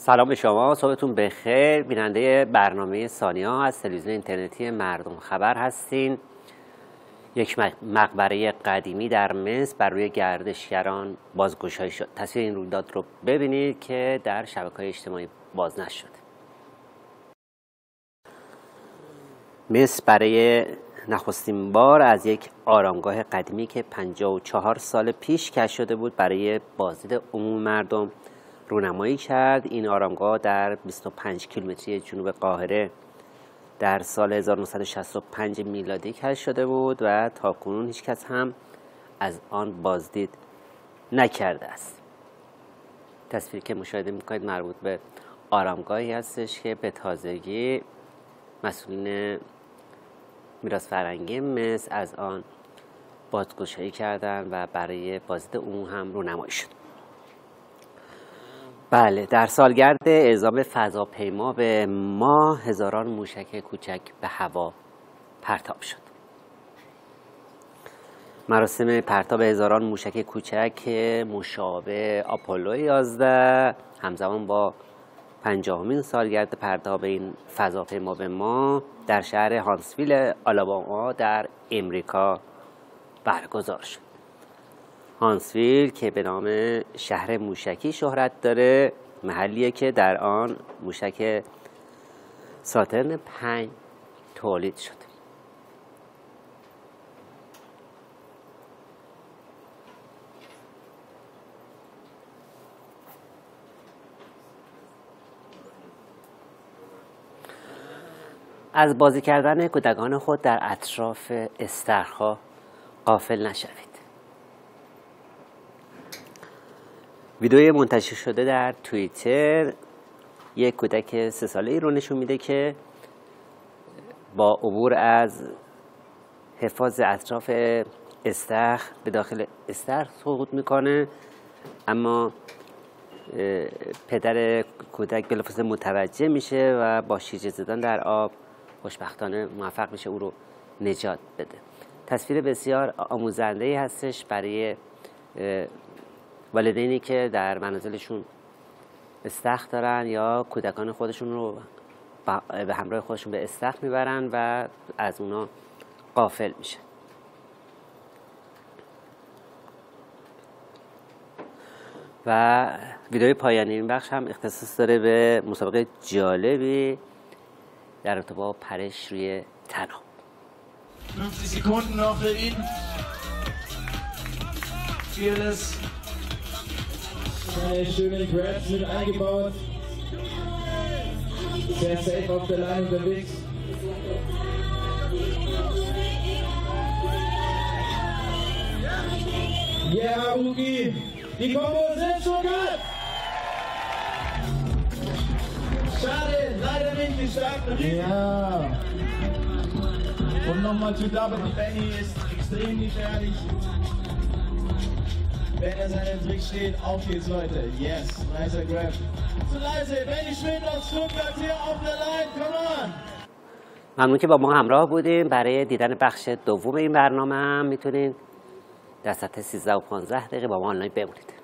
سلام به شما صبحتون بخیر. بیننده برنامه سانیا از تلویزیون اینترنتی مردم خبر هستین. یک مقبره قدیمی در مصر بر روی گردشگران بازگشایی شد. تصویر این رویداد رو ببینید که در شبکه اجتماعی باز نشد مصر برای نخستین بار از یک آرامگاه قدیمی که 54 سال پیش کش شده بود برای بازدید عموم مردم رونمایی کرد. این آرامگاه در 25 کیلومتری جنوب قاهره در سال 1965 میلادی کش شده بود و تا کنون هیچ کس هم از آن بازدید نکرده است. تصویری که مشاهده می‌کنید مربوط به آرامگاهی هستش که به تازگی مسئولین میراث فرهنگی مصر از آن بازگشایی کردند و برای بازدید اون هم رونمایی شد. بله در سالگرد اعزام فضاپیما به ما هزاران موشک کوچک به هوا پرتاب شد. مراسم پرتاب هزاران موشک کوچک مشابه آپولو 11 همزمان با پنجاهمین سالگرد پرتاب این فضاپیما به ما در شهر هانسویل آلاباما در امریکا برگزار شد. هانسویل که به نام شهر موشکی شهرت داره محلیه که در آن موشک ساترن پنج تولید شد از بازی کردن کودکان خود در اطراف استرخا قافل نشوید. ویدیوی منتشر شده در توییتر. یک کودک سه ساله ای رو نشون میده که با عبور از حفاظ اطراف استخ به داخل استخ سقوط می‌کنه. اما پدر کودک بلافاصله متوجه میشه و با شیرجه زدن در آب خوشبختانه موفق میشه او رو نجات بده. تصویر بسیار آموزنده ای هستش برای والدینی که در منازلشون استخ دارن یا کودکان خودشون رو به همراه خودشون به استخ می‌برن و از اونا قافل میشن و ویدیوی پایانی این بخش هم اختصاص داره به مسابقه جالبی در ارتباط پرش روی تناب 50 Sekunden noch für ihn. Fearless. Zwei schöne Grabs mit eingebaut. Sehr safe auf der Line unterwegs. Yeah, Ugi. Die Kombos sind schon gut. Schade, leider nicht die Riemen. Ja. Und nochmal zu Double, Benny ist extrem gefährlich. Wenn er seinen Trick steht, auf geht's Leute. Yes, nicer Grab. Zu leise, Benny Schmidt aus Stuttgart hier auf der Line, come on! ممنون که با ما همراه بودیم برای دیدن بخش دوم این برنامه هم می‌تونین در سطح 13 و 15 دقیقه با ما آنلاین بمونید